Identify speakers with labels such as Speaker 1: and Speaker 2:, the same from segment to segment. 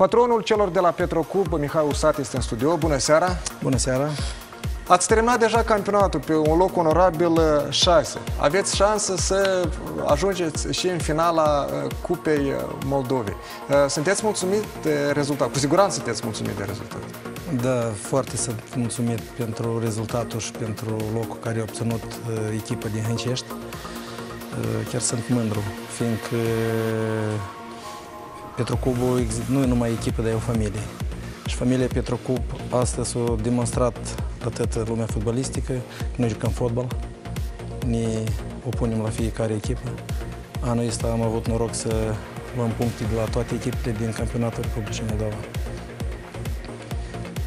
Speaker 1: Patronul celor de la Petrocub, Mihai Usat, este în studio. Bună seara!
Speaker 2: Bună seara!
Speaker 1: Ați terminat deja campionatul pe un loc onorabil 6. Aveți șansă să ajungeți și în finala uh, Cupei uh, Moldovei. Uh, sunteți mulțumit de rezultat? Cu siguranță sunteți mulțumit de rezultat.
Speaker 2: Da, foarte sunt mulțumit pentru rezultatul și pentru locul care a obținut echipa din Hâncești. Chiar sunt mândru, fiindcă Petrocubul nu e numai echipă, dar e o familie. Și familia Petrocub astăzi a demonstrat atât lumea fotbalistică, că noi jucăm fotbal, ne opunem la fiecare echipă. Anul ăsta am avut noroc să luăm puncte de la toate echipele din campionatul Republicii Moldova.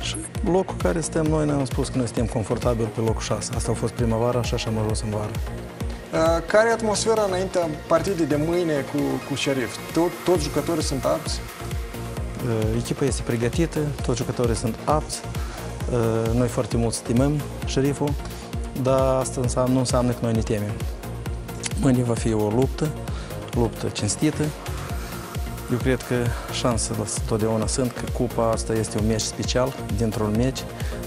Speaker 2: Și locul care suntem noi, ne-am spus că noi suntem confortabili pe locul 6. Asta a fost primăvara și așa am ajuns în vară.
Speaker 1: Uh, care e atmosfera înaintea partidei de mâine cu, cu Șerif? Tot, toți jucătorii sunt apți?
Speaker 2: Uh, echipa este pregătită, toți jucătorii sunt apți. Uh, noi foarte mult stimăm șeriful, dar asta înseamnă, nu înseamnă că noi ne temem. Mâine va fi o luptă, luptă cinstită. Eu cred că șansele totdeauna sunt că cupa asta este un meci special, dintr-un meci,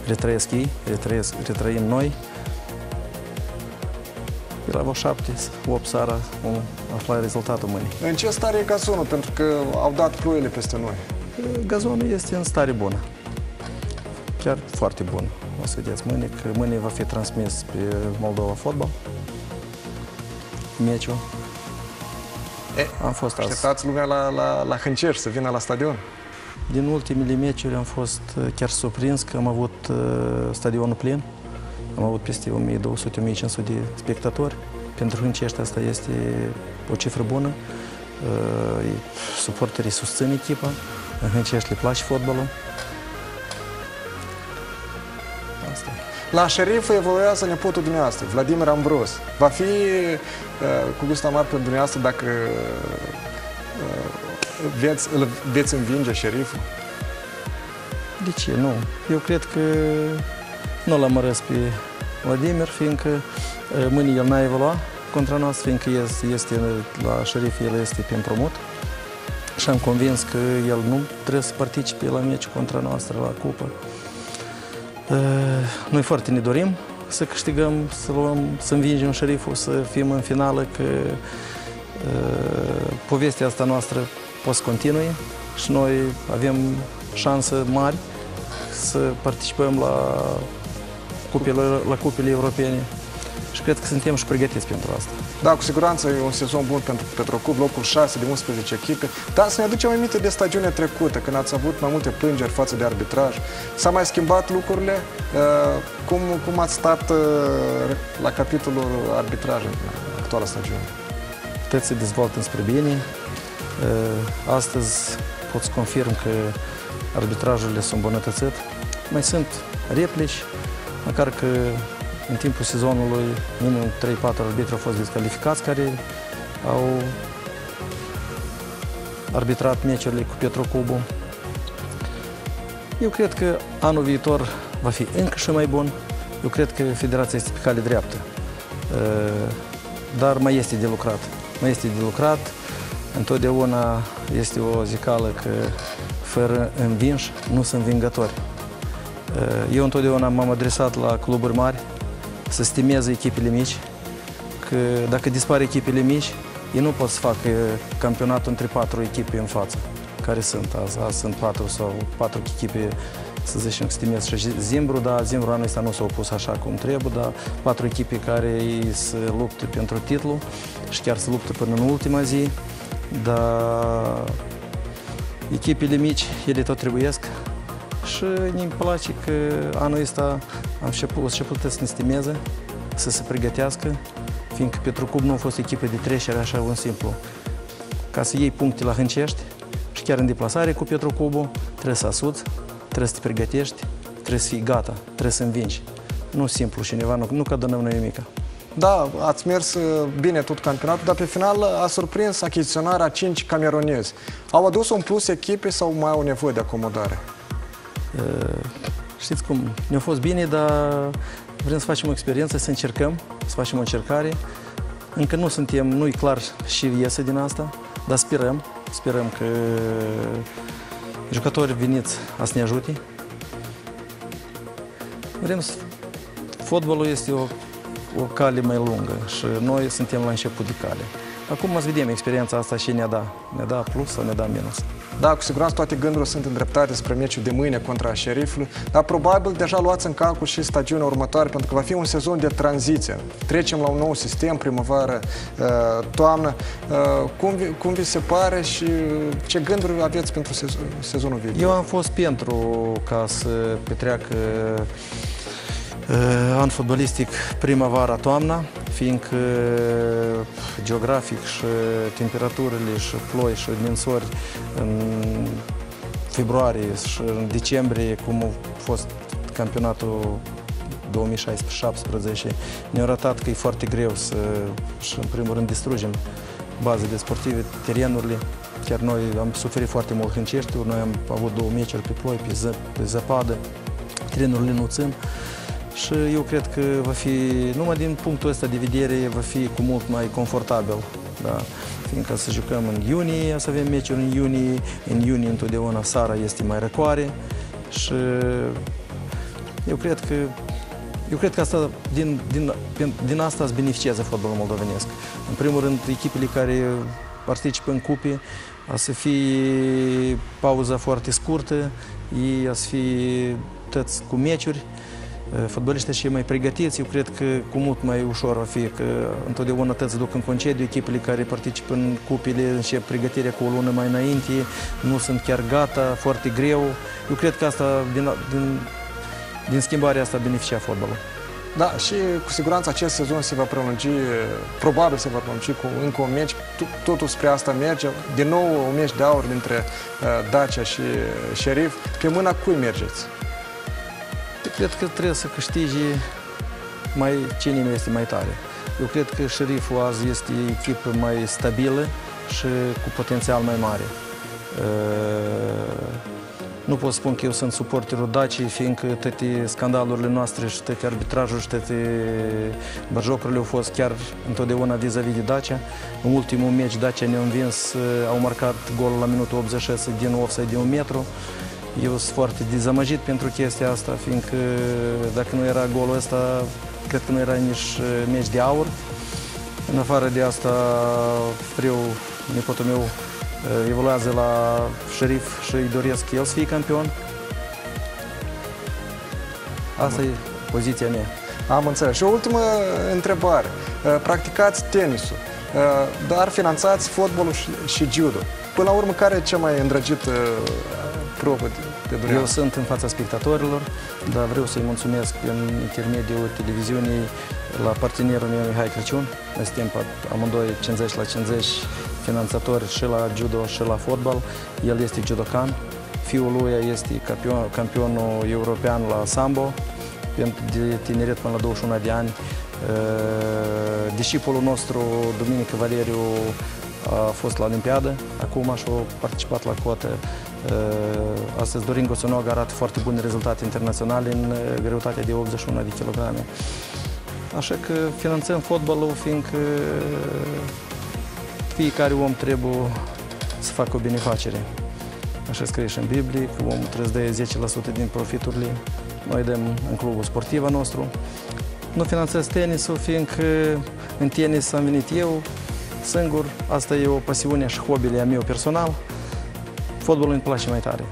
Speaker 2: retrăiesc ei, retrăiesc, retrăim noi. De la 7, 8 seara vom afla rezultatul mâine.
Speaker 1: În ce stare e gazonul? Pentru că au dat ploile peste noi.
Speaker 2: Gazonul este în stare bună chiar foarte bun. O să vedeți mâine, că mâine va fi transmis pe Moldova Fotbal. Meciul.
Speaker 1: E, am fost așteptați lumea la, la, la Hâncer să vină la stadion.
Speaker 2: Din ultimele meciuri am fost uh, chiar surprins că am avut uh, stadionul plin. Am avut peste 1200-1500 de spectatori. Pentru Hâncești asta este o cifră bună. Uh, suporterii susțin echipa. În Hâncești le place fotbalul.
Speaker 1: asta. La șerif evoluează nepotul dumneavoastră, Vladimir Ambros. Va fi uh, cu gust amar pentru dumneavoastră dacă uh, veți, îl veți învinge șeriful?
Speaker 2: De ce? Nu. Eu cred că nu l-am mărăs pe Vladimir, fiindcă uh, mâine el n-a evoluat contra noastră, fiindcă este la șerif, el este pe împrumut. Și am convins că el nu trebuie să participe la meci contra noastră, la cupă. Eh, noi foarte ne dorim să câștigăm, să luăm, să învingem șeriful, să fim în finală, că eh, povestea asta noastră poate să continue și noi avem șanse mari să participăm la cupele, la cupele europene și cred că suntem și pregătiți pentru asta.
Speaker 1: Da, cu siguranță e un sezon bun pentru Petrocub, locul 6 de 11 echipe, dar să ne aducem aminte de stagiunea trecută, când ați avut mai multe plângeri față de arbitraj. S-a mai schimbat lucrurile? Uh, cum, cum ați stat uh, la capitolul arbitraj în actuala stagiune?
Speaker 2: Toți se dezvoltă spre bine. Uh, astăzi pot să confirm că arbitrajurile sunt îmbunătățit. Mai sunt replici, măcar că în timpul sezonului, minimum 3-4 arbitri au fost descalificați care au arbitrat meciurile cu Petrocubu. Eu cred că anul viitor va fi încă și mai bun. Eu cred că federația este pe cale dreaptă. Dar mai este de lucrat. Mai este de lucrat. Întotdeauna este o zicală că fără învinși nu sunt vingători. Eu întotdeauna m-am adresat la cluburi mari, să stimeze echipele mici, că dacă dispar echipele mici, ei nu pot să facă campionatul între patru echipe în față, care sunt azi. Azi sunt patru sau patru echipe, să zicem, stimez și Zimbru, dar Zimbru anul ăsta nu s-a opus așa cum trebuie, dar patru echipe care se luptă pentru titlu și chiar se luptă până în ultima zi, dar echipele mici, ele tot trebuiesc și ne place că anul ăsta am început, început să ne stimeze, să se pregătească, fiindcă Petrocub nu a fost echipă de trecere așa un simplu. Ca să iei puncte la Hâncești și chiar în deplasare cu Petrocubul, trebuie să asuți, trebuie să te pregătești, trebuie să fii gata, trebuie să învingi. Nu simplu cineva, nu, nu că dăm noi nimica.
Speaker 1: Da, ați mers uh, bine tot campionatul, dar pe final a surprins achiziționarea 5 cameronezi. Au adus un plus echipe sau mai au nevoie de acomodare?
Speaker 2: Știți cum, ne-a fost bine, dar vrem să facem o experiență, să încercăm, să facem o încercare. Încă nu suntem, nu-i clar și iese din asta, dar sperăm, sperăm că jucători veniți a să ne ajute. Vrem să... Fotbalul este o, o cale mai lungă și noi suntem la început de cale. Acum să vedem experiența asta și ne da. Ne da plus sau ne da minus.
Speaker 1: Da, cu siguranță toate gândurile sunt îndreptate spre meciul de mâine contra șerifului, dar probabil deja luați în calcul și stagiunea următoare, pentru că va fi un sezon de tranziție. Trecem la un nou sistem, primăvară, uh, toamnă. Uh, cum, vi, cum vi se pare și ce gânduri aveți pentru sezonul viitor?
Speaker 2: Eu am fost pentru ca să petreacă uh, an fotbalistic primăvara-toamna, fiindcă geografic și temperaturile și ploi și ninsori în februarie și în decembrie, cum a fost campionatul 2016-17, ne-a arătat că e foarte greu să, și în primul rând, distrugem bazele sportive, terenurile. Chiar noi am suferit foarte mult în Ceștiu, noi am avut două meciuri pe ploi, pe, ză, pe zăpadă, terenurile nu țin și eu cred că va fi, numai din punctul ăsta de vedere, va fi cu mult mai confortabil. Da? Fiindcă să jucăm în iunie, să avem meciuri în iunie, în iunie întotdeauna sara este mai răcoare și eu cred că eu cred că asta, din, din, din asta îți beneficiază fotbalul moldovenesc. În primul rând, echipele care participă în cupe, a să fie pauza foarte scurtă, ei a să fie tăți cu meciuri, Eh, fotbaliștii și mai pregătiți, eu cred că cu mult mai ușor va fi, că întotdeauna tăți duc în concediu, echipele care participă în cupile încep pregătirea cu o lună mai înainte, nu sunt chiar gata, foarte greu. Eu cred că asta, din, din, din schimbarea asta, beneficia fotbalul.
Speaker 1: Da, și cu siguranță acest sezon se va prelungi, probabil se va prelungi cu încă un meci, totul spre asta merge. Din nou un meci de aur dintre uh, Dacia și Sheriff. Pe mâna cui mergeți?
Speaker 2: Cred că trebuie să câștige mai, cine este mai tare. Eu cred că șeriful azi este echipă mai stabilă și cu potențial mai mare. Nu pot spun că eu sunt suporterul Daci, fiindcă toate scandalurile noastre și toate arbitrajul și toate bărjocurile au fost chiar întotdeauna vis-a-vis de Dacia. În ultimul meci Dacia ne-a învins, au marcat golul la minutul 86 din offside de un metru. Eu sunt foarte dezamăgit pentru chestia asta, fiindcă dacă nu era golul ăsta, cred că nu era nici uh, meci de aur. În afară de asta, Friu, nepotul meu, uh, evoluează la șerif și îi doresc el să fie campion. Asta e poziția mea.
Speaker 1: Am înțeles. Și o ultimă întrebare. Uh, practicați tenisul, dar finanțați fotbalul și judo. Până la urmă, care e cea mai îndrăgită probă de durează.
Speaker 2: Eu sunt în fața spectatorilor, dar vreau să-i mulțumesc în intermediul televiziunii la partenerul meu Mihai Crăciun. Noi suntem amândoi 50 la 50 finanțatori și la judo și la fotbal. El este judocan. Fiul lui este campion, campionul european la sambo de tineret până la 21 de ani. Discipolul nostru, Duminică Valeriu, a fost la Olimpiadă, acum și-a participat la cotă Uh, astăzi Dorin Gosunog arată foarte bune rezultate internaționale în uh, greutatea de 81 de kilograme. Așa că finanțăm fotbalul, fiindcă fiecare om trebuie să facă o binefacere. Așa scrie și în Biblie, că omul trebuie să dea 10% din profiturile. Noi dăm în clubul sportiv al nostru. Nu finanțez tenisul, fiindcă în tenis am venit eu singur. Asta e o pasiune și hobby a meu personal. Fotbalul îmi place mai tare.